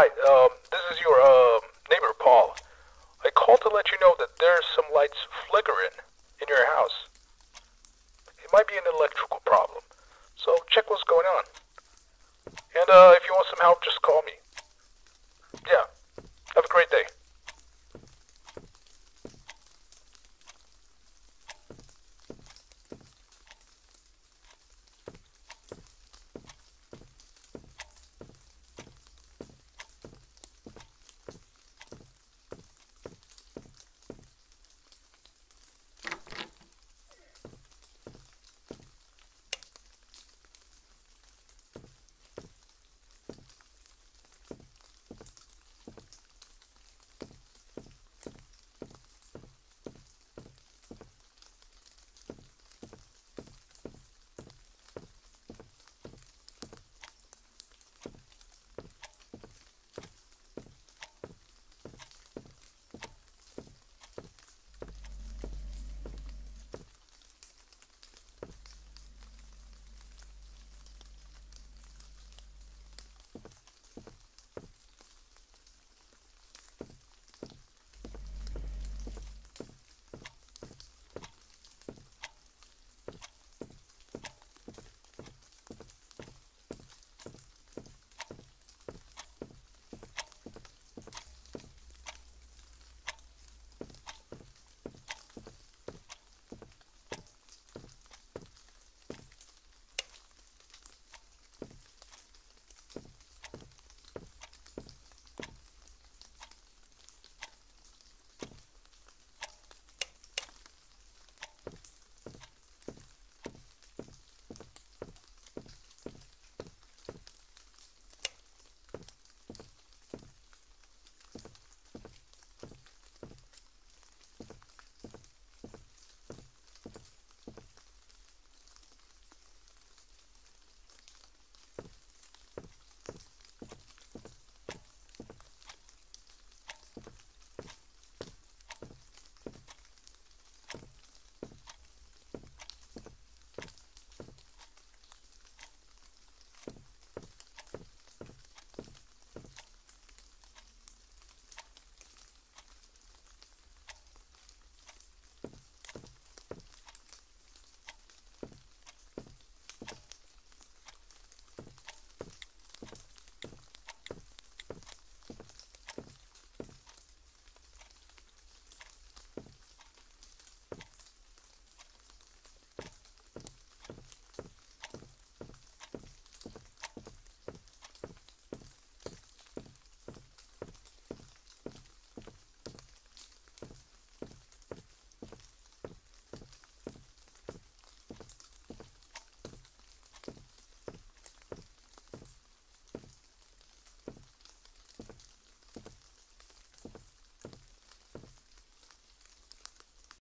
Hi, um, this is your, uh, neighbor, Paul. I called to let you know that there's some lights flickering in your house. It might be an electrical problem, so check what's going on. And, uh, if you